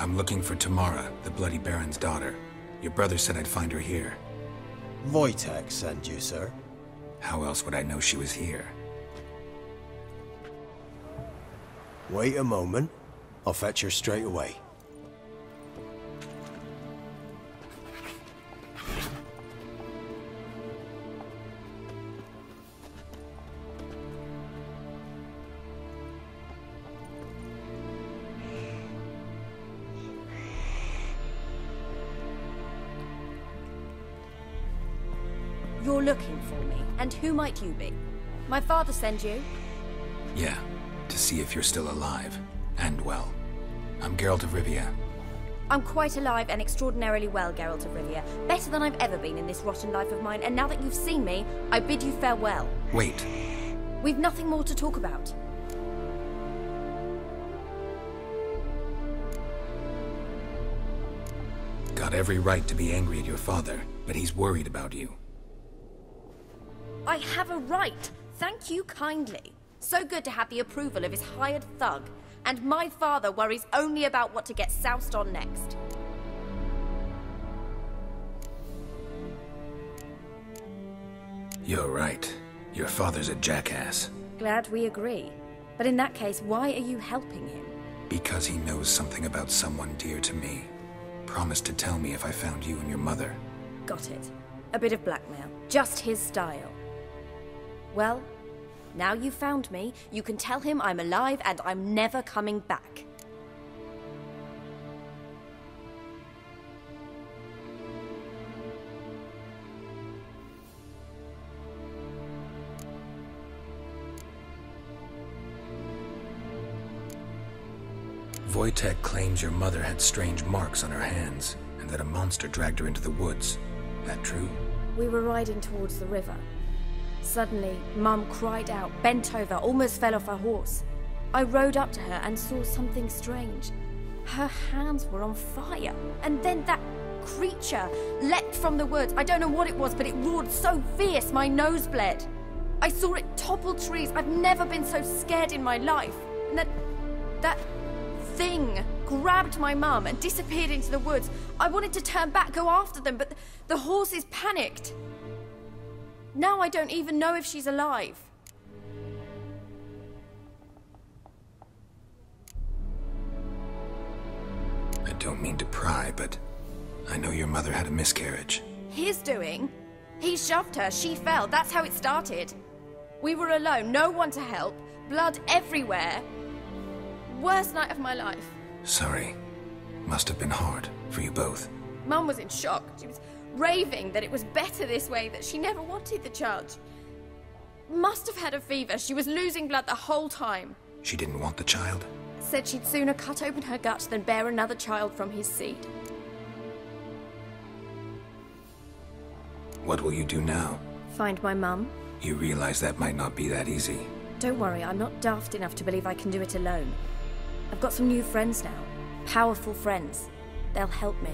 I'm looking for Tamara, the Bloody Baron's daughter. Your brother said I'd find her here. Wojtek sent you, sir. How else would I know she was here? Wait a moment. I'll fetch her straight away. You're looking for me, and who might you be? My father send you? Yeah, to see if you're still alive. And well. I'm Geralt of Rivia. I'm quite alive and extraordinarily well, Geralt of Rivia. Better than I've ever been in this rotten life of mine, and now that you've seen me, I bid you farewell. Wait, We've nothing more to talk about. got every right to be angry at your father, but he's worried about you. I have a right. Thank you kindly. So good to have the approval of his hired thug. And my father worries only about what to get soused on next. You're right. Your father's a jackass. Glad we agree. But in that case, why are you helping him? Because he knows something about someone dear to me. Promised to tell me if I found you and your mother. Got it. A bit of blackmail. Just his style. Well, now you've found me, you can tell him I'm alive and I'm never coming back. Wojtek claims your mother had strange marks on her hands, and that a monster dragged her into the woods. That true? We were riding towards the river. Suddenly, Mum cried out, bent over, almost fell off her horse. I rode up to her and saw something strange. Her hands were on fire, and then that creature leapt from the woods. I don't know what it was, but it roared so fierce my nose bled. I saw it topple trees. I've never been so scared in my life. And that. that thing grabbed my mum and disappeared into the woods. I wanted to turn back, go after them, but the horses panicked. Now I don't even know if she's alive. I don't mean to pry, but I know your mother had a miscarriage. His doing? He shoved her, she fell, that's how it started. We were alone, no one to help, blood everywhere. Worst night of my life. Sorry. Must have been hard for you both. Mum was in shock. She was raving that it was better this way, that she never wanted the child. Must have had a fever. She was losing blood the whole time. She didn't want the child? Said she'd sooner cut open her gut than bear another child from his seed. What will you do now? Find my mum? You realize that might not be that easy. Don't worry, I'm not daft enough to believe I can do it alone. I've got some new friends now. Powerful friends. They'll help me.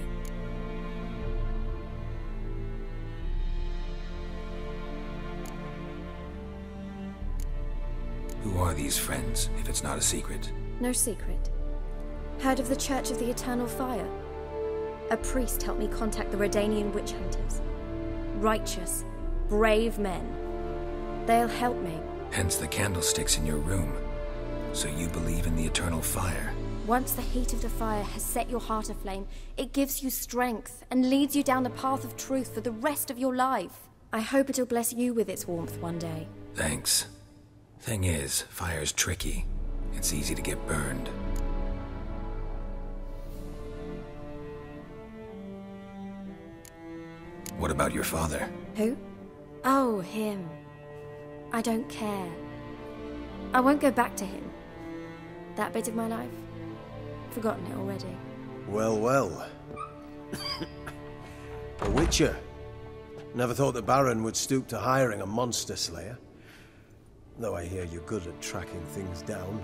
Who are these friends, if it's not a secret? No secret. Heard of the Church of the Eternal Fire? A priest helped me contact the Redanian witch hunters. Righteous, brave men. They'll help me. Hence the candlesticks in your room. So you believe in the eternal fire? Once the heat of the fire has set your heart aflame, it gives you strength and leads you down the path of truth for the rest of your life. I hope it'll bless you with its warmth one day. Thanks. Thing is, fire's tricky. It's easy to get burned. What about your father? Who? Oh, him. I don't care. I won't go back to him. That bit of my life? Forgotten it already. Well, well. a witcher. Never thought the Baron would stoop to hiring a monster slayer. Though I hear you're good at tracking things down.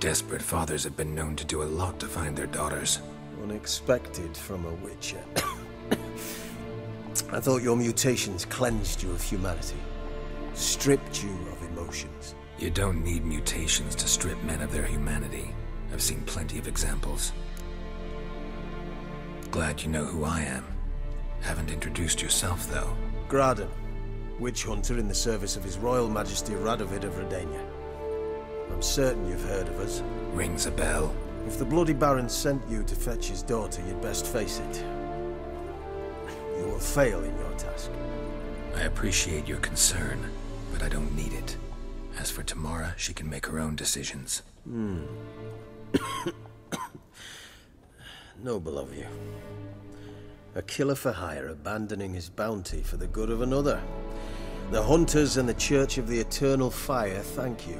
Desperate fathers have been known to do a lot to find their daughters. Unexpected from a witcher. I thought your mutations cleansed you of humanity, stripped you of emotions. You don't need mutations to strip men of their humanity. I've seen plenty of examples. Glad you know who I am. Haven't introduced yourself, though. Graden, witch hunter in the service of His Royal Majesty Radovid of Redania. I'm certain you've heard of us. Rings a bell. If the Bloody Baron sent you to fetch his daughter, you'd best face it. You will fail in your task. I appreciate your concern, but I don't need it. As for Tamara, she can make her own decisions. Hmm. Noble of you. A killer for hire abandoning his bounty for the good of another. The Hunters and the Church of the Eternal Fire thank you.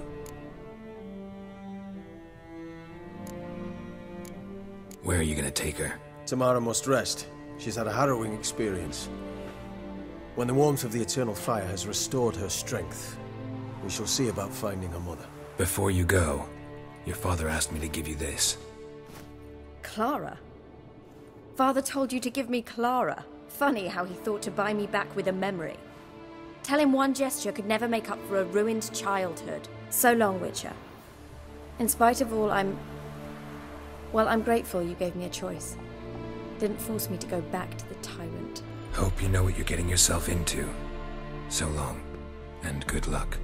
Where are you gonna take her? Tamara must rest. She's had a harrowing experience. When the warmth of the Eternal Fire has restored her strength, we shall see about finding her mother. Before you go, your father asked me to give you this. Clara? Father told you to give me Clara. Funny how he thought to buy me back with a memory. Tell him one gesture could never make up for a ruined childhood. So long, Witcher. In spite of all, I'm. Well, I'm grateful you gave me a choice. Didn't force me to go back to the tyrant. Hope you know what you're getting yourself into. So long, and good luck.